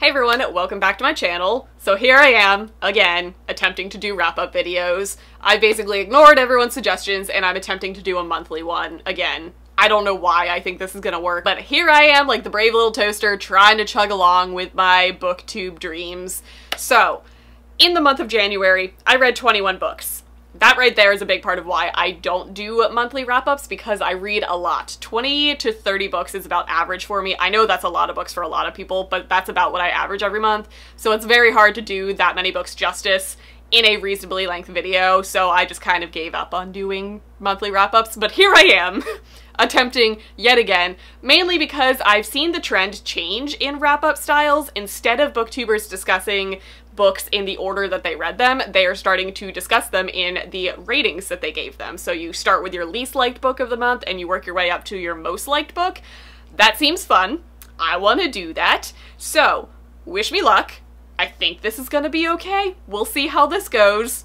Hey everyone, welcome back to my channel. So here I am, again, attempting to do wrap-up videos. I basically ignored everyone's suggestions and I'm attempting to do a monthly one, again. I don't know why I think this is gonna work, but here I am, like the brave little toaster, trying to chug along with my booktube dreams. So, in the month of January, I read 21 books that right there is a big part of why I don't do monthly wrap ups because I read a lot. 20 to 30 books is about average for me. I know that's a lot of books for a lot of people, but that's about what I average every month. So it's very hard to do that many books justice in a reasonably length video, so I just kind of gave up on doing monthly wrap ups. But here I am. attempting yet again, mainly because I've seen the trend change in wrap-up styles. Instead of booktubers discussing books in the order that they read them, they are starting to discuss them in the ratings that they gave them. So you start with your least liked book of the month and you work your way up to your most liked book. That seems fun. I want to do that. So, wish me luck. I think this is going to be okay. We'll see how this goes.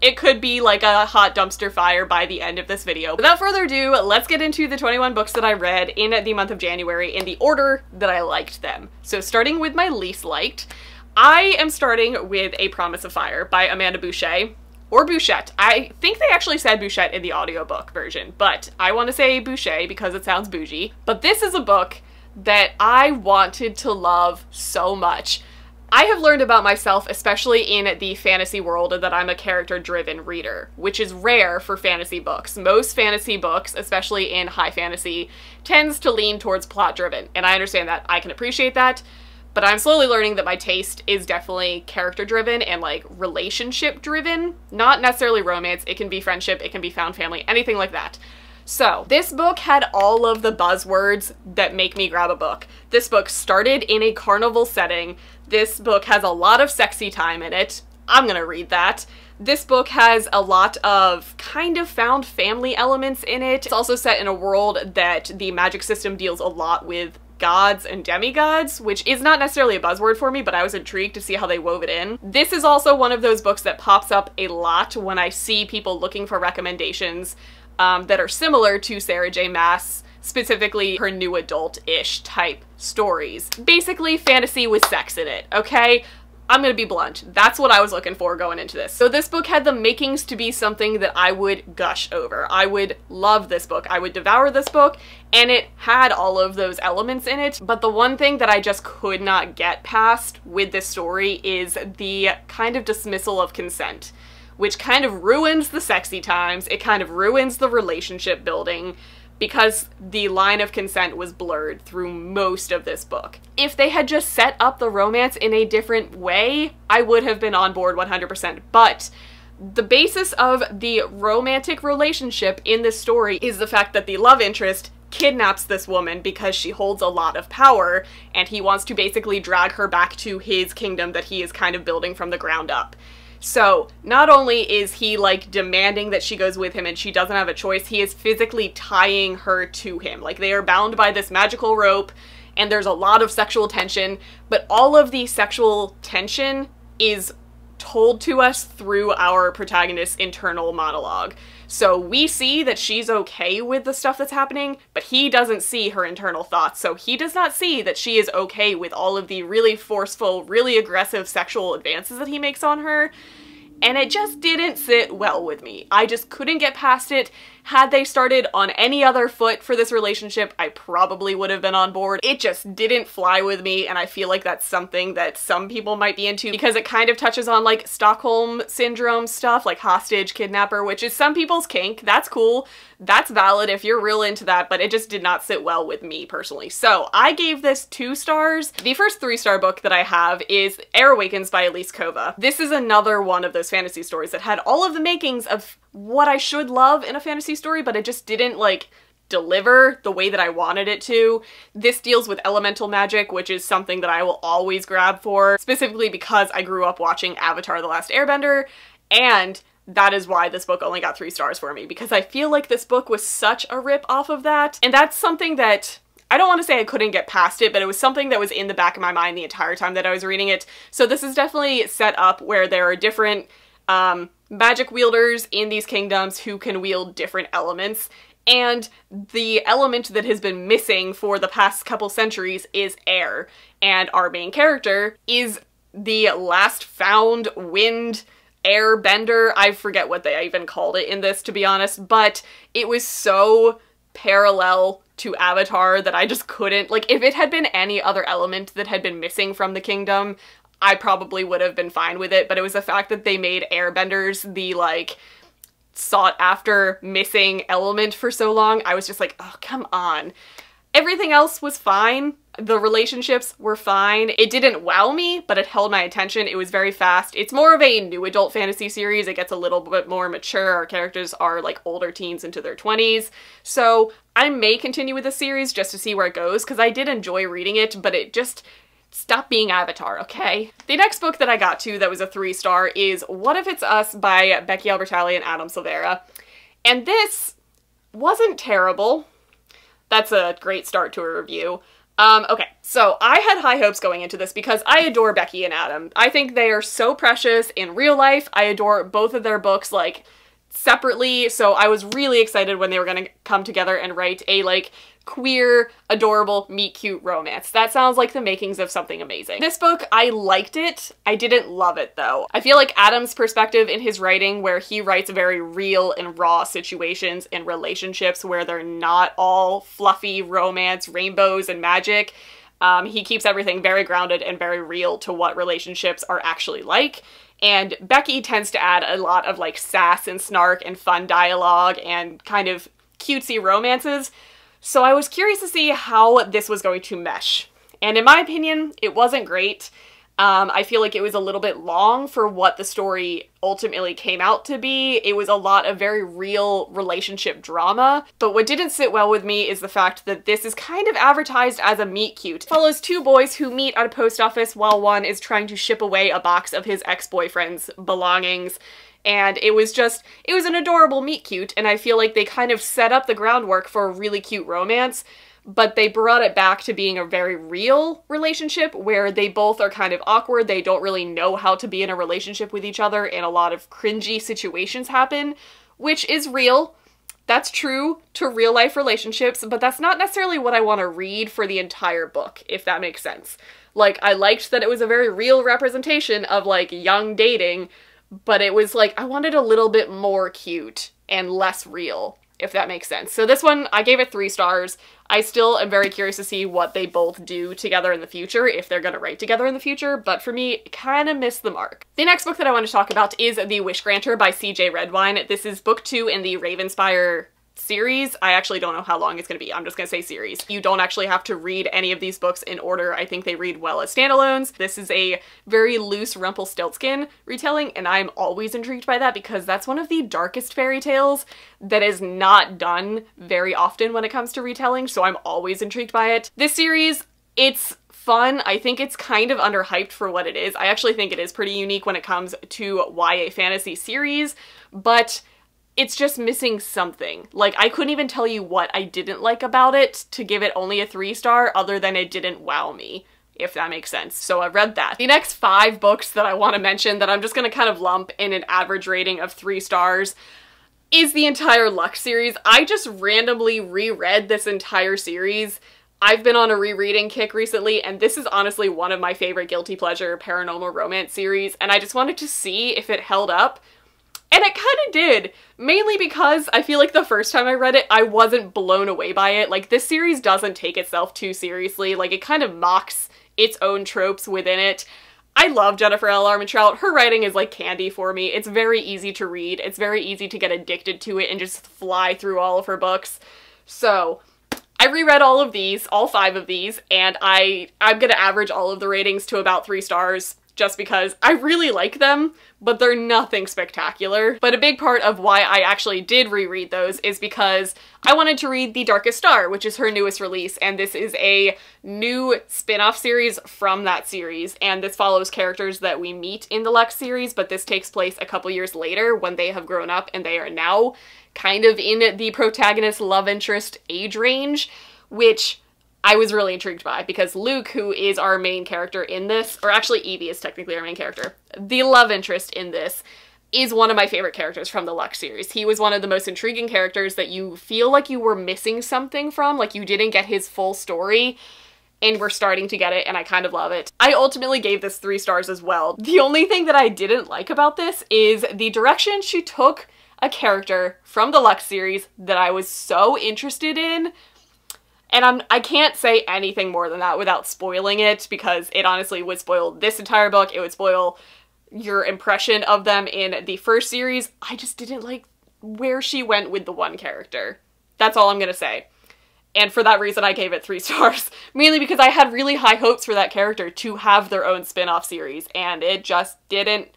It could be like a hot dumpster fire by the end of this video. Without further ado, let's get into the 21 books that I read in the month of January in the order that I liked them. So starting with my least liked, I am starting with A Promise of Fire by Amanda Bouchet or Bouchette. I think they actually said Bouchette in the audiobook version, but I want to say Bouchet because it sounds bougie. But this is a book that I wanted to love so much. I have learned about myself, especially in the fantasy world, that I'm a character driven reader, which is rare for fantasy books. Most fantasy books, especially in high fantasy, tends to lean towards plot driven, and I understand that. I can appreciate that. But I'm slowly learning that my taste is definitely character driven and like relationship driven, not necessarily romance. It can be friendship, it can be found family, anything like that. So, this book had all of the buzzwords that make me grab a book. This book started in a carnival setting. This book has a lot of sexy time in it. I'm gonna read that. This book has a lot of kind of found family elements in it. It's also set in a world that the magic system deals a lot with gods and demigods, which is not necessarily a buzzword for me, but I was intrigued to see how they wove it in. This is also one of those books that pops up a lot when I see people looking for recommendations um, that are similar to Sarah J. Maas, specifically her new adult-ish type stories. Basically fantasy with sex in it, okay? I'm gonna be blunt. That's what I was looking for going into this. So this book had the makings to be something that I would gush over. I would love this book. I would devour this book, and it had all of those elements in it. But the one thing that I just could not get past with this story is the kind of dismissal of consent, which kind of ruins the sexy times. It kind of ruins the relationship building because the line of consent was blurred through most of this book. If they had just set up the romance in a different way, I would have been on board 100%, but the basis of the romantic relationship in this story is the fact that the love interest kidnaps this woman because she holds a lot of power and he wants to basically drag her back to his kingdom that he is kind of building from the ground up. So not only is he like demanding that she goes with him and she doesn't have a choice, he is physically tying her to him. Like they are bound by this magical rope and there's a lot of sexual tension, but all of the sexual tension is told to us through our protagonist's internal monologue. So we see that she's okay with the stuff that's happening, but he doesn't see her internal thoughts. So he does not see that she is okay with all of the really forceful, really aggressive sexual advances that he makes on her and it just didn't sit well with me. I just couldn't get past it. Had they started on any other foot for this relationship, I probably would have been on board. It just didn't fly with me, and I feel like that's something that some people might be into because it kind of touches on like Stockholm Syndrome stuff, like hostage kidnapper, which is some people's kink. That's cool. That's valid if you're real into that, but it just did not sit well with me personally. So I gave this two stars. The first three star book that I have is Air Awakens by Elise Kova. This is another one of those fantasy stories that had all of the makings of what I should love in a fantasy story, but it just didn't like deliver the way that I wanted it to. This deals with elemental magic, which is something that I will always grab for, specifically because I grew up watching Avatar The Last Airbender, and that is why this book only got three stars for me, because I feel like this book was such a rip off of that, and that's something that I don't want to say I couldn't get past it, but it was something that was in the back of my mind the entire time that I was reading it. So this is definitely set up where there are different um, magic wielders in these kingdoms who can wield different elements And the element that has been missing for the past couple centuries is air. And our main character is the last found wind airbender. I forget what they even called it in this, to be honest, but it was so parallel to Avatar that I just couldn't. Like, if it had been any other element that had been missing from the kingdom, I probably would have been fine with it, but it was the fact that they made airbenders the, like, sought after missing element for so long. I was just like, oh, come on. Everything else was fine. The relationships were fine. It didn't wow me, but it held my attention. It was very fast. It's more of a new adult fantasy series. It gets a little bit more mature. Our characters are like older teens into their 20s. So I may continue with the series just to see where it goes because I did enjoy reading it, but it just Stop being Avatar, okay? The next book that I got to that was a three star is What If It's Us by Becky Albertalli and Adam Silvera. And this wasn't terrible. That's a great start to a review. Um, okay, so I had high hopes going into this because I adore Becky and Adam. I think they are so precious in real life. I adore both of their books, like, separately, so I was really excited when they were gonna come together and write a, like, queer, adorable, meet cute romance. That sounds like the makings of something amazing. This book, I liked it. I didn't love it though. I feel like Adam's perspective in his writing where he writes very real and raw situations and relationships where they're not all fluffy romance, rainbows, and magic. Um, he keeps everything very grounded and very real to what relationships are actually like. And Becky tends to add a lot of like sass and snark and fun dialogue and kind of cutesy romances so I was curious to see how this was going to mesh. And in my opinion, it wasn't great. Um, I feel like it was a little bit long for what the story ultimately came out to be. It was a lot of very real relationship drama. But what didn't sit well with me is the fact that this is kind of advertised as a meet cute. It follows two boys who meet at a post office while one is trying to ship away a box of his ex-boyfriend's belongings and it was just, it was an adorable meet cute, and I feel like they kind of set up the groundwork for a really cute romance, but they brought it back to being a very real relationship where they both are kind of awkward, they don't really know how to be in a relationship with each other, and a lot of cringy situations happen, which is real. That's true to real life relationships, but that's not necessarily what I want to read for the entire book, if that makes sense. Like, I liked that it was a very real representation of, like, young dating, but it was like I wanted a little bit more cute and less real, if that makes sense. So this one, I gave it three stars. I still am very curious to see what they both do together in the future, if they're gonna write together in the future, but for me, kind of missed the mark. The next book that I want to talk about is The Wish Granter by CJ Redwine. This is book two in the Ravenspire series. I actually don't know how long it's going to be. I'm just going to say series. You don't actually have to read any of these books in order. I think they read well as standalones. This is a very loose Rumpelstiltskin retelling, and I'm always intrigued by that because that's one of the darkest fairy tales that is not done very often when it comes to retelling, so I'm always intrigued by it. This series, it's fun. I think it's kind of underhyped for what it is. I actually think it is pretty unique when it comes to YA fantasy series, but it's just missing something. Like, I couldn't even tell you what I didn't like about it to give it only a three star other than it didn't wow me, if that makes sense. So I read that. The next five books that I want to mention that I'm just going to kind of lump in an average rating of three stars is the entire Lux series. I just randomly reread this entire series. I've been on a rereading kick recently, and this is honestly one of my favorite guilty pleasure paranormal romance series, and I just wanted to see if it held up and it kind of did, mainly because I feel like the first time I read it, I wasn't blown away by it. Like, this series doesn't take itself too seriously. Like, it kind of mocks its own tropes within it. I love Jennifer L. Armentrout. Her writing is like candy for me. It's very easy to read. It's very easy to get addicted to it and just fly through all of her books. So, I reread all of these, all five of these, and I, I'm gonna average all of the ratings to about three stars just because I really like them, but they're nothing spectacular. But a big part of why I actually did reread those is because I wanted to read The Darkest Star, which is her newest release, and this is a new spin-off series from that series, and this follows characters that we meet in the Lux series, but this takes place a couple years later when they have grown up and they are now kind of in the protagonist love interest age range, which I was really intrigued by because Luke, who is our main character in this, or actually Evie is technically our main character, the love interest in this, is one of my favorite characters from the Lux series. He was one of the most intriguing characters that you feel like you were missing something from, like you didn't get his full story and we're starting to get it and I kind of love it. I ultimately gave this three stars as well. The only thing that I didn't like about this is the direction she took a character from the Lux series that I was so interested in and I'm I can't say anything more than that without spoiling it because it honestly would spoil this entire book. It would spoil your impression of them in the first series. I just didn't like where she went with the one character. That's all I'm gonna say. And for that reason, I gave it three stars. Mainly because I had really high hopes for that character to have their own spin off series, and it just didn't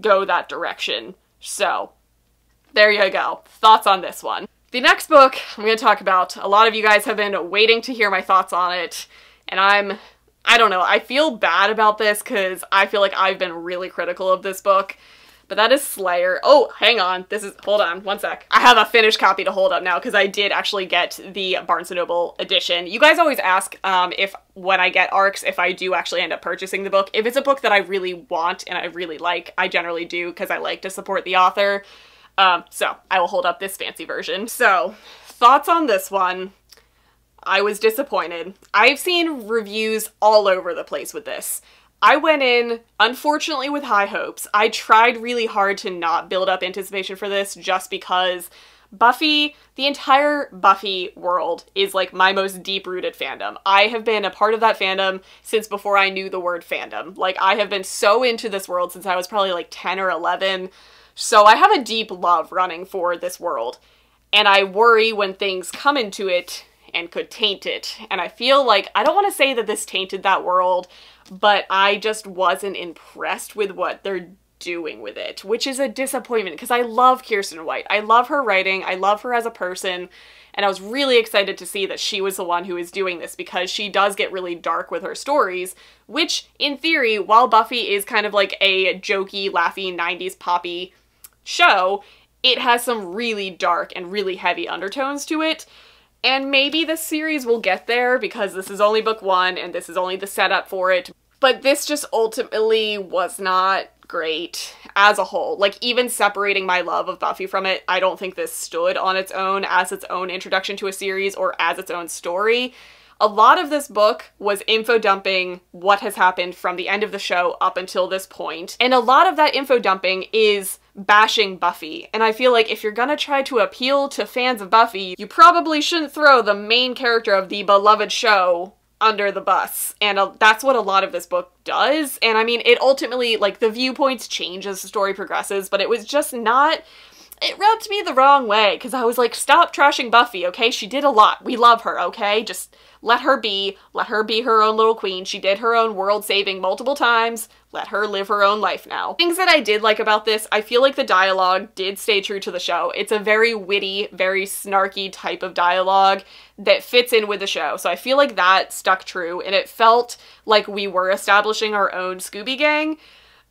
go that direction. So, there you go. Thoughts on this one. The next book I'm going to talk about, a lot of you guys have been waiting to hear my thoughts on it, and I'm I don't know, I feel bad about this because I feel like I've been really critical of this book. But that is Slayer. Oh, hang on. This is, hold on, one sec. I have a finished copy to hold up now because I did actually get the Barnes & Noble edition. You guys always ask um, if when I get ARCs, if I do actually end up purchasing the book. If it's a book that I really want and I really like, I generally do because I like to support the author. Um, so I will hold up this fancy version. So, thoughts on this one. I was disappointed. I've seen reviews all over the place with this. I went in, unfortunately, with high hopes. I tried really hard to not build up anticipation for this just because Buffy, the entire Buffy world is like my most deep rooted fandom. I have been a part of that fandom since before I knew the word fandom. Like, I have been so into this world since I was probably like 10 or 11. So I have a deep love running for this world. And I worry when things come into it and could taint it. And I feel like, I don't want to say that this tainted that world, but I just wasn't impressed with what they're doing with it, which is a disappointment because I love Kiersten White. I love her writing, I love her as a person, and I was really excited to see that she was the one who is doing this because she does get really dark with her stories, which in theory, while Buffy is kind of like a jokey, laughy 90s poppy show, it has some really dark and really heavy undertones to it. And maybe this series will get there because this is only book one and this is only the setup for it. But this just ultimately was not great as a whole. Like, even separating my love of Buffy from it, I don't think this stood on its own as its own introduction to a series or as its own story. A lot of this book was info dumping what has happened from the end of the show up until this point, and a lot of that info dumping is bashing Buffy. And I feel like if you're gonna try to appeal to fans of Buffy, you probably shouldn't throw the main character of the beloved show under the bus. And uh, that's what a lot of this book does. And I mean, it ultimately, like, the viewpoints change as the story progresses, but it was just not it rubbed me the wrong way because I was like, stop trashing Buffy, okay? She did a lot. We love her, okay? Just let her be. Let her be her own little queen. She did her own world saving multiple times. Let her live her own life now. Things that I did like about this, I feel like the dialogue did stay true to the show. It's a very witty, very snarky type of dialogue that fits in with the show. So I feel like that stuck true and it felt like we were establishing our own Scooby Gang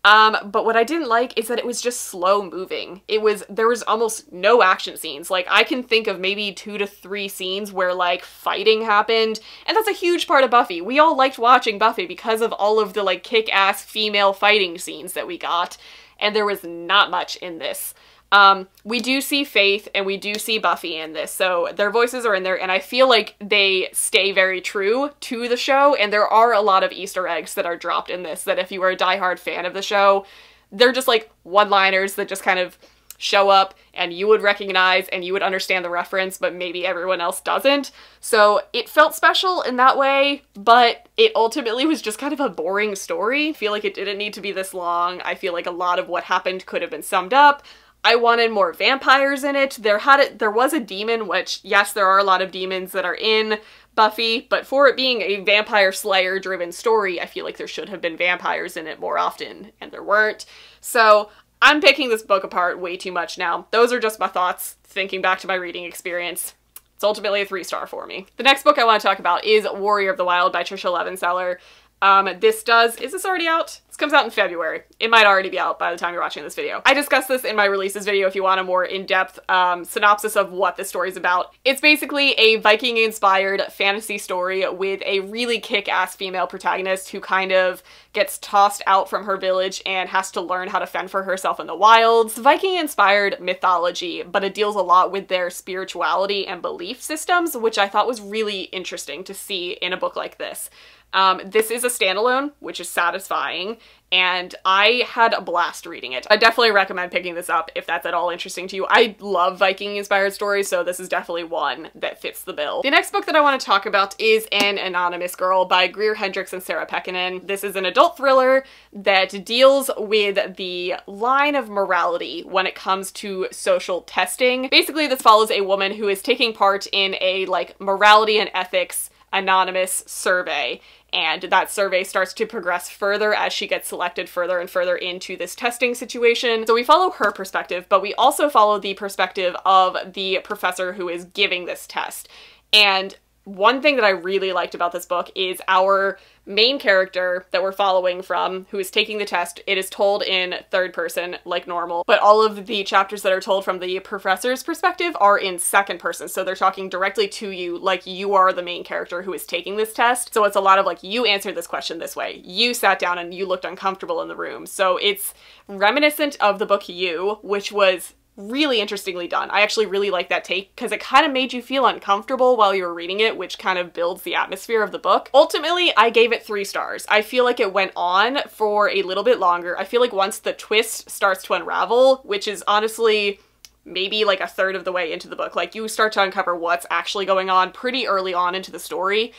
um, but what I didn't like is that it was just slow moving. It was, there was almost no action scenes. Like, I can think of maybe two to three scenes where, like, fighting happened, and that's a huge part of Buffy. We all liked watching Buffy because of all of the, like, kick-ass female fighting scenes that we got, and there was not much in this. Um, we do see Faith and we do see Buffy in this, so their voices are in there, and I feel like they stay very true to the show, and there are a lot of Easter eggs that are dropped in this that if you are a diehard fan of the show, they're just like one-liners that just kind of show up and you would recognize and you would understand the reference, but maybe everyone else doesn't. So it felt special in that way, but it ultimately was just kind of a boring story. I feel like it didn't need to be this long. I feel like a lot of what happened could have been summed up. I wanted more vampires in it. There had it there was a demon, which yes, there are a lot of demons that are in Buffy, but for it being a vampire slayer driven story, I feel like there should have been vampires in it more often, and there weren't. So I'm picking this book apart way too much now. Those are just my thoughts, thinking back to my reading experience. It's ultimately a three star for me. The next book I want to talk about is Warrior of the Wild by Tricia Levenseller. Um, this does, is this already out? This comes out in February. It might already be out by the time you're watching this video. I discussed this in my releases video if you want a more in-depth um, synopsis of what this story is about. It's basically a Viking-inspired fantasy story with a really kick-ass female protagonist who kind of gets tossed out from her village and has to learn how to fend for herself in the wilds. Viking-inspired mythology, but it deals a lot with their spirituality and belief systems, which I thought was really interesting to see in a book like this. Um, this is a standalone, which is satisfying, and I had a blast reading it. I definitely recommend picking this up if that's at all interesting to you. I love Viking-inspired stories, so this is definitely one that fits the bill. The next book that I want to talk about is An Anonymous Girl by Greer Hendricks and Sarah Pekkanen. This is an adult thriller that deals with the line of morality when it comes to social testing. Basically, this follows a woman who is taking part in a like morality and ethics anonymous survey and that survey starts to progress further as she gets selected further and further into this testing situation. So we follow her perspective, but we also follow the perspective of the professor who is giving this test. And one thing that I really liked about this book is our main character that we're following from, who is taking the test, it is told in third person like normal, but all of the chapters that are told from the professor's perspective are in second person. So they're talking directly to you like you are the main character who is taking this test. So it's a lot of like, you answered this question this way. You sat down and you looked uncomfortable in the room. So it's reminiscent of the book You, which was really interestingly done. I actually really like that take because it kind of made you feel uncomfortable while you were reading it, which kind of builds the atmosphere of the book. Ultimately, I gave it three stars. I feel like it went on for a little bit longer. I feel like once the twist starts to unravel, which is honestly maybe like a third of the way into the book, like you start to uncover what's actually going on pretty early on into the story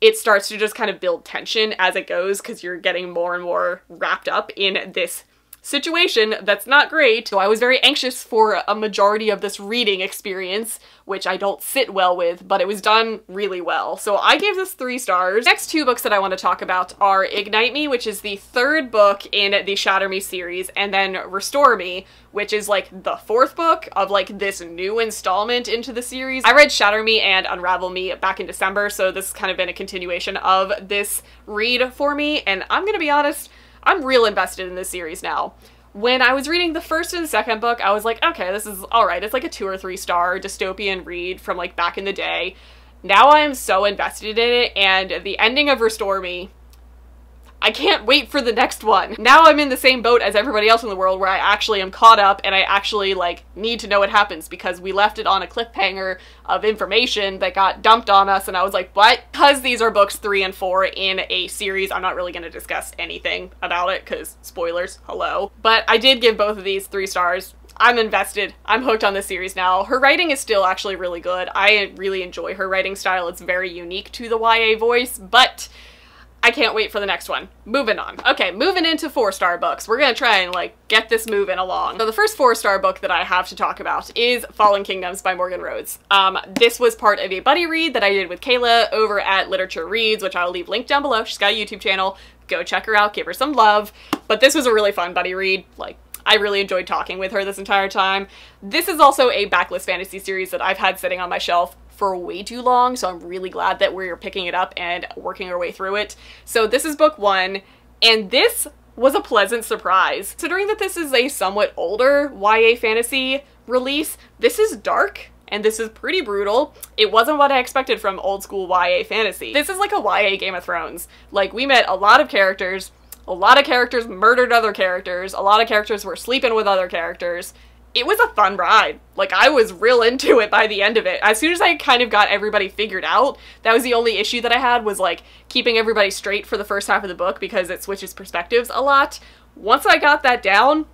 it starts to just kind of build tension as it goes because you're getting more and more wrapped up in this situation that's not great. So I was very anxious for a majority of this reading experience, which I don't sit well with, but it was done really well. So I gave this three stars. Next two books that I want to talk about are Ignite Me, which is the third book in the Shatter Me series, and then Restore Me, which is like the fourth book of like this new installment into the series. I read Shatter Me and Unravel Me back in December, so this has kind of been a continuation of this read for me, and I'm gonna be honest, I'm real invested in this series now. When I was reading the first and second book, I was like, okay, this is alright. It's like a two or three star dystopian read from like back in the day. Now I am so invested in it, and the ending of Restore Me I can't wait for the next one. Now I'm in the same boat as everybody else in the world where I actually am caught up and I actually like need to know what happens because we left it on a cliffhanger of information that got dumped on us and I was like, what? Because these are books three and four in a series, I'm not really going to discuss anything about it because spoilers, hello. But I did give both of these three stars. I'm invested. I'm hooked on this series now. Her writing is still actually really good. I really enjoy her writing style. It's very unique to the YA voice, but I can't wait for the next one. Moving on. Okay, moving into four-star books. We're gonna try and like get this moving along. So the first four-star book that I have to talk about is Falling Kingdoms by Morgan Rhodes. Um, this was part of a buddy read that I did with Kayla over at Literature Reads, which I'll leave linked down below. She's got a YouTube channel. Go check her out, give her some love. But this was a really fun buddy read. Like, I really enjoyed talking with her this entire time. This is also a backlist fantasy series that I've had sitting on my shelf for way too long, so I'm really glad that we're picking it up and working our way through it. So this is book one, and this was a pleasant surprise. Considering that this is a somewhat older YA fantasy release, this is dark and this is pretty brutal. It wasn't what I expected from old school YA fantasy. This is like a YA Game of Thrones. Like, we met a lot of characters, a lot of characters murdered other characters, a lot of characters were sleeping with other characters, it was a fun ride. Like, I was real into it by the end of it. As soon as I kind of got everybody figured out, that was the only issue that I had was, like, keeping everybody straight for the first half of the book because it switches perspectives a lot. Once I got that down,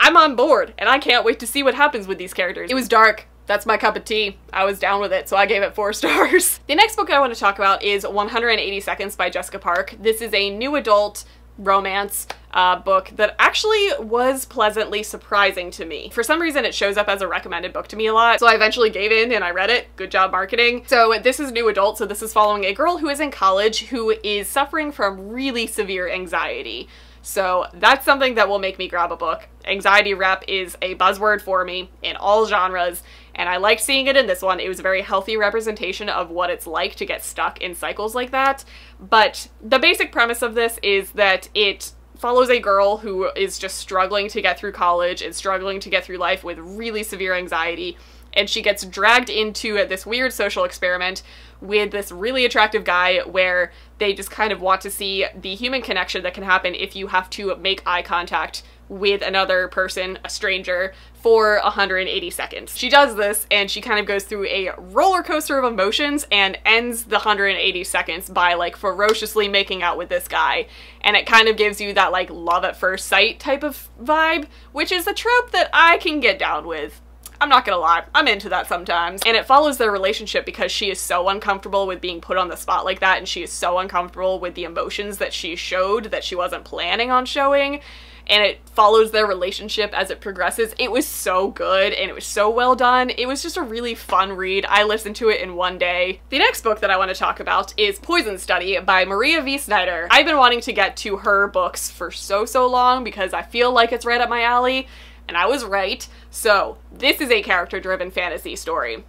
I'm on board, and I can't wait to see what happens with these characters. It was dark. That's my cup of tea. I was down with it, so I gave it four stars. the next book I want to talk about is 180 Seconds by Jessica Park. This is a new adult romance uh, book that actually was pleasantly surprising to me. For some reason, it shows up as a recommended book to me a lot, so I eventually gave in and I read it. Good job marketing. So this is new adult, so this is following a girl who is in college who is suffering from really severe anxiety. So that's something that will make me grab a book. Anxiety rep is a buzzword for me in all genres, and I liked seeing it in this one. It was a very healthy representation of what it's like to get stuck in cycles like that. But the basic premise of this is that it follows a girl who is just struggling to get through college and struggling to get through life with really severe anxiety. And she gets dragged into this weird social experiment with this really attractive guy where they just kind of want to see the human connection that can happen if you have to make eye contact with another person, a stranger, for 180 seconds. She does this and she kind of goes through a roller coaster of emotions and ends the 180 seconds by like ferociously making out with this guy. And it kind of gives you that like love at first sight type of vibe, which is a trope that I can get down with. I'm not gonna lie, I'm into that sometimes. And it follows their relationship because she is so uncomfortable with being put on the spot like that and she is so uncomfortable with the emotions that she showed that she wasn't planning on showing and it follows their relationship as it progresses. It was so good and it was so well done. It was just a really fun read. I listened to it in one day. The next book that I want to talk about is Poison Study by Maria V. Snyder. I've been wanting to get to her books for so, so long because I feel like it's right up my alley and I was right. So, this is a character driven fantasy story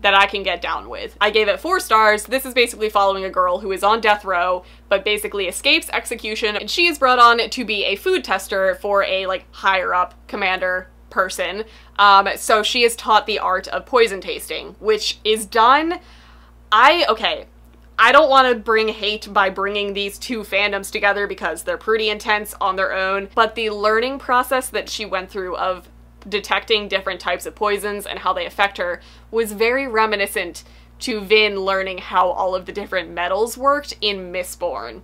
that I can get down with. I gave it four stars. This is basically following a girl who is on death row, but basically escapes execution, and she is brought on to be a food tester for a like higher up commander person. Um, so she is taught the art of poison tasting, which is done. I okay. I don't want to bring hate by bringing these two fandoms together because they're pretty intense on their own, but the learning process that she went through of detecting different types of poisons and how they affect her was very reminiscent to Vin learning how all of the different metals worked in Mistborn.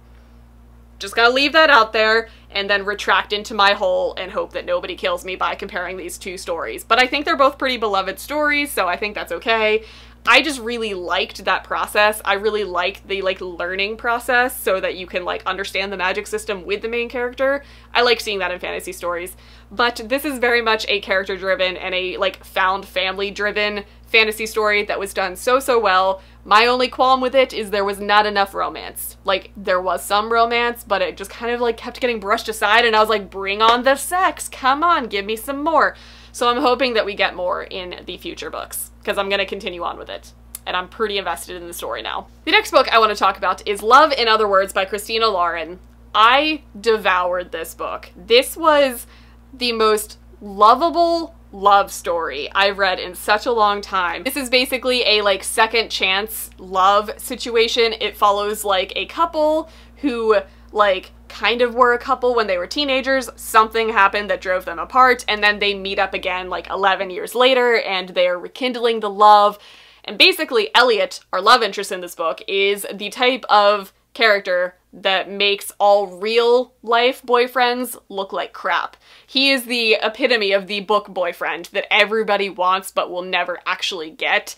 Just gotta leave that out there and then retract into my hole and hope that nobody kills me by comparing these two stories. But I think they're both pretty beloved stories, so I think that's okay. I just really liked that process. I really liked the like learning process so that you can like understand the magic system with the main character. I like seeing that in fantasy stories. But this is very much a character driven and a like found family driven fantasy story that was done so so well. My only qualm with it is there was not enough romance. Like there was some romance, but it just kind of like kept getting brushed aside and I was like bring on the sex. Come on, give me some more. So I'm hoping that we get more in the future books because I'm going to continue on with it. And I'm pretty invested in the story now. The next book I want to talk about is Love in Other Words by Christina Lauren. I devoured this book. This was the most lovable love story I've read in such a long time. This is basically a like second chance love situation. It follows like a couple who like kind of were a couple when they were teenagers. Something happened that drove them apart and then they meet up again like 11 years later and they're rekindling the love. And basically Elliot, our love interest in this book, is the type of character that makes all real life boyfriends look like crap. He is the epitome of the book boyfriend that everybody wants but will never actually get.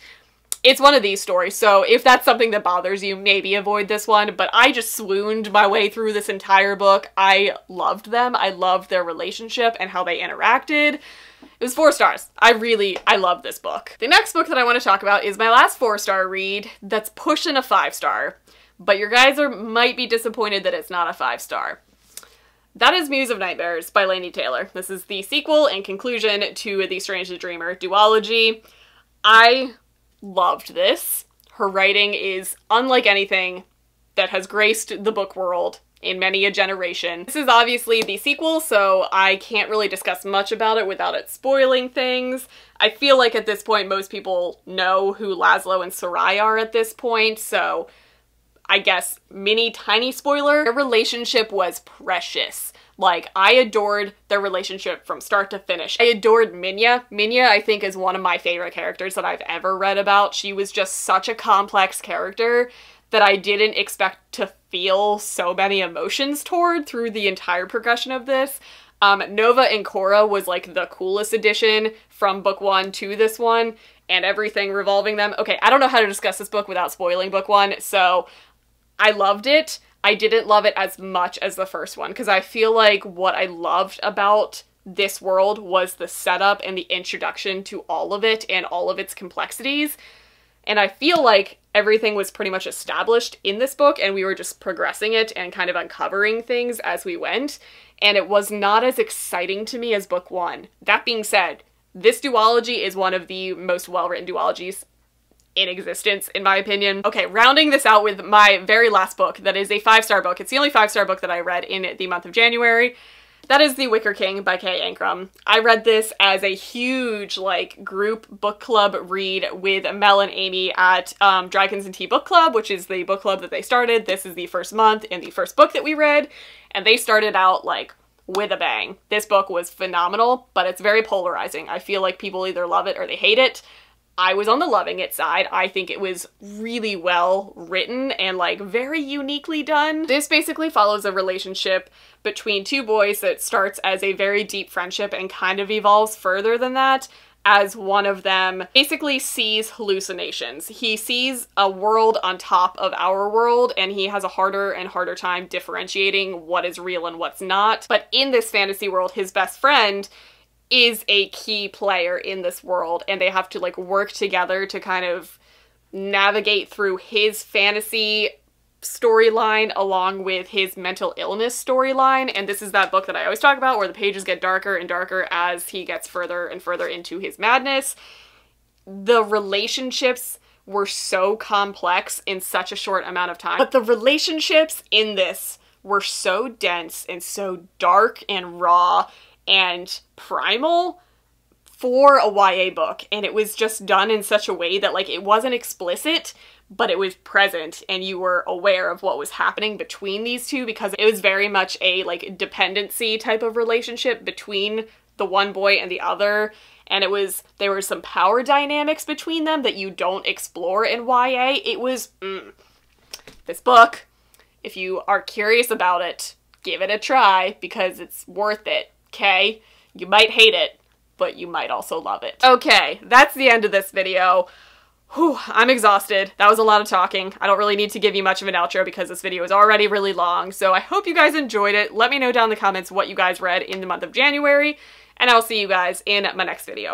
It's one of these stories, so if that's something that bothers you, maybe avoid this one, but I just swooned my way through this entire book. I loved them. I loved their relationship and how they interacted. It was four stars. I really, I love this book. The next book that I want to talk about is my last four star read that's pushing a five star but your guys are might be disappointed that it's not a five star. That is Muse of Nightmares by Laini Taylor. This is the sequel and conclusion to the Strange the Dreamer duology. I loved this. Her writing is unlike anything that has graced the book world in many a generation. This is obviously the sequel, so I can't really discuss much about it without it spoiling things. I feel like at this point most people know who Laszlo and Sarai are at this point, so I guess, mini tiny spoiler, their relationship was precious. Like, I adored their relationship from start to finish. I adored Minya. Minya, I think, is one of my favorite characters that I've ever read about. She was just such a complex character that I didn't expect to feel so many emotions toward through the entire progression of this. Um, Nova and Kora was like the coolest addition from book one to this one, and everything revolving them. Okay, I don't know how to discuss this book without spoiling book one, so I loved it. I didn't love it as much as the first one because I feel like what I loved about this world was the setup and the introduction to all of it and all of its complexities. And I feel like everything was pretty much established in this book and we were just progressing it and kind of uncovering things as we went. And it was not as exciting to me as book one. That being said, this duology is one of the most well written duologies in existence, in my opinion. Okay, rounding this out with my very last book that is a five-star book. It's the only five-star book that I read in the month of January. That is The Wicker King by Kay Ancrum. I read this as a huge, like, group book club read with Mel and Amy at um, Dragons and Tea Book Club, which is the book club that they started. This is the first month and the first book that we read, and they started out, like, with a bang. This book was phenomenal, but it's very polarizing. I feel like people either love it or they hate it. I was on the loving it side. I think it was really well written and like very uniquely done. This basically follows a relationship between two boys that starts as a very deep friendship and kind of evolves further than that as one of them basically sees hallucinations. He sees a world on top of our world and he has a harder and harder time differentiating what is real and what's not. But in this fantasy world, his best friend is a key player in this world and they have to like work together to kind of navigate through his fantasy storyline along with his mental illness storyline and this is that book that I always talk about where the pages get darker and darker as he gets further and further into his madness. The relationships were so complex in such a short amount of time. But the relationships in this were so dense and so dark and raw and primal for a YA book and it was just done in such a way that like it wasn't explicit but it was present and you were aware of what was happening between these two because it was very much a like dependency type of relationship between the one boy and the other and it was there were some power dynamics between them that you don't explore in YA. It was mm, this book if you are curious about it, give it a try because it's worth it okay? You might hate it, but you might also love it. Okay, that's the end of this video. Whew, I'm exhausted. That was a lot of talking. I don't really need to give you much of an outro because this video is already really long, so I hope you guys enjoyed it. Let me know down in the comments what you guys read in the month of January, and I'll see you guys in my next video.